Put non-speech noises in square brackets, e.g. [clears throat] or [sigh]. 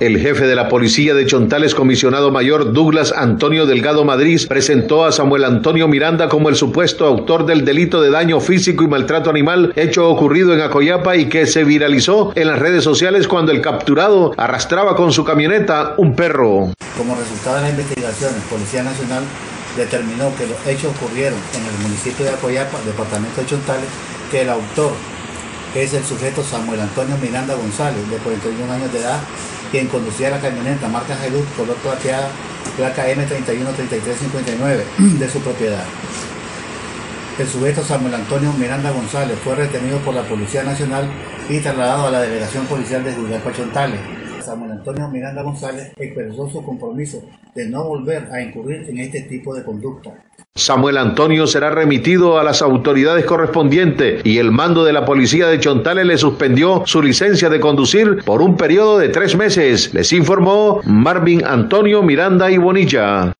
El jefe de la policía de Chontales, comisionado mayor Douglas Antonio Delgado Madrid, presentó a Samuel Antonio Miranda como el supuesto autor del delito de daño físico y maltrato animal hecho ocurrido en Acoyapa y que se viralizó en las redes sociales cuando el capturado arrastraba con su camioneta un perro. Como resultado de las investigaciones, Policía Nacional determinó que los hechos ocurrieron en el municipio de Acoyapa, departamento de Chontales, que el autor es el sujeto Samuel Antonio Miranda González, de 41 años de edad, quien conducía la camioneta marca Hilux color plateada, placa M313359 [clears throat] de su propiedad. El sujeto Samuel Antonio Miranda González fue retenido por la Policía Nacional y trasladado a la Delegación Policial de Julio Chontales. Samuel Antonio Miranda González expresó su compromiso de no volver a incurrir en este tipo de conducta. Samuel Antonio será remitido a las autoridades correspondientes y el mando de la policía de Chontales le suspendió su licencia de conducir por un periodo de tres meses, les informó Marvin Antonio Miranda y Bonilla.